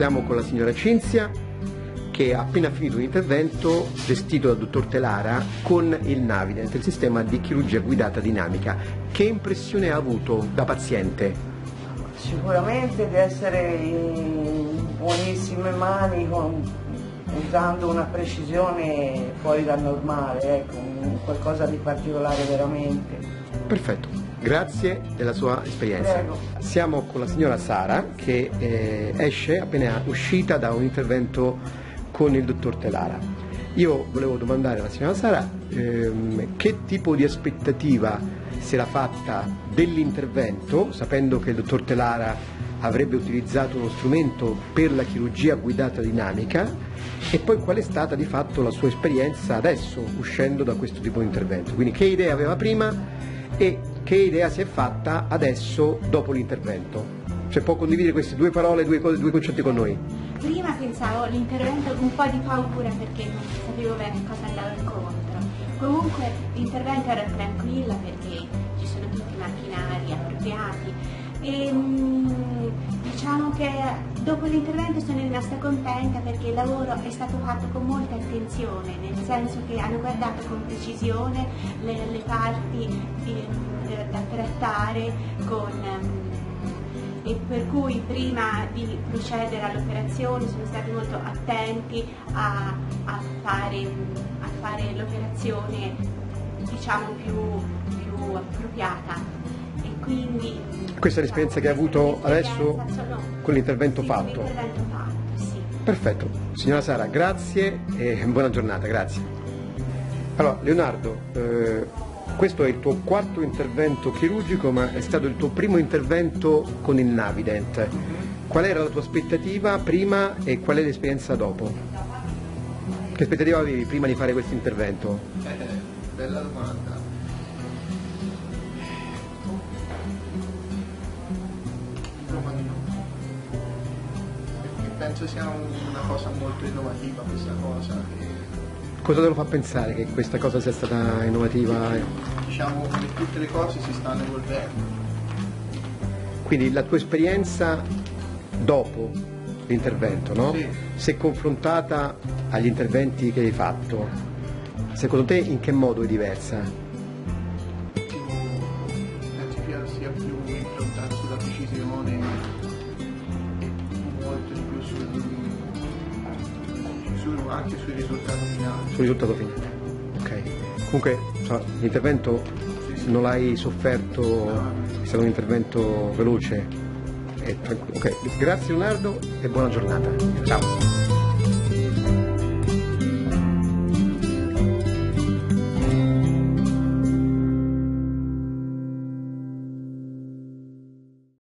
Siamo con la signora Cinzia che ha appena finito un intervento gestito dal dottor Telara con il Navident, il sistema di chirurgia guidata dinamica. Che impressione ha avuto da paziente? Sicuramente di essere in buonissime mani con, usando una precisione fuori dal normale, ecco, qualcosa di particolare veramente. Perfetto, grazie della sua esperienza. Prego. Siamo con la signora Sara che eh, esce appena uscita da un intervento con il dottor Telara. Io volevo domandare alla signora Sara ehm, che tipo di aspettativa si era fatta dell'intervento, sapendo che il dottor Telara avrebbe utilizzato uno strumento per la chirurgia guidata dinamica e poi qual è stata di fatto la sua esperienza adesso uscendo da questo tipo di intervento. Quindi che idea aveva prima e che idea si è fatta adesso dopo l'intervento. Se può condividere queste due parole, due, cose, due concetti con noi. Prima pensavo l'intervento con un po' di paura perché non sapevo bene cosa andavo incontro. Comunque l'intervento era tranquilla perché ci sono tutti i macchinari appropriati e mm, diciamo che dopo l'intervento sono rimasta contenta perché il lavoro è stato fatto con molta attenzione, nel senso che hanno guardato con precisione le, le parti eh, da trattare con mm, e per cui prima di procedere all'operazione sono stati molto attenti a, a fare, fare l'operazione diciamo più, Questa è l'esperienza che ha avuto adesso con l'intervento fatto? Perfetto. Signora Sara, grazie e buona giornata, grazie. Allora, Leonardo, eh, questo è il tuo quarto intervento chirurgico, ma è stato il tuo primo intervento con il Navident. Qual era la tua aspettativa prima e qual è l'esperienza dopo? Che aspettativa avevi prima di fare questo intervento? Eh, bella domanda. Penso sia un- una cosa molto innovativa questa cosa. Cosa te lo fa pensare che questa cosa sia stata innovativa? diciamo che tutte le cose si stanno evolvendo. Quindi la tua esperienza dopo l'intervento, no? Sì. Se confrontata agli interventi che hai fatto, secondo te in che modo è diversa? Più, penso sia più improntata sulla precisione anche sui risultati finali. sul risultato finale. Ok. Comunque insomma, l'intervento non l'hai sofferto, è stato un intervento veloce e tranquillo. Ok, grazie Leonardo e buona giornata. Ciao.